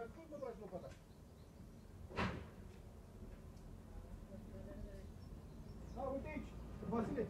Ben tutma. Ha bu da iç. Vasile.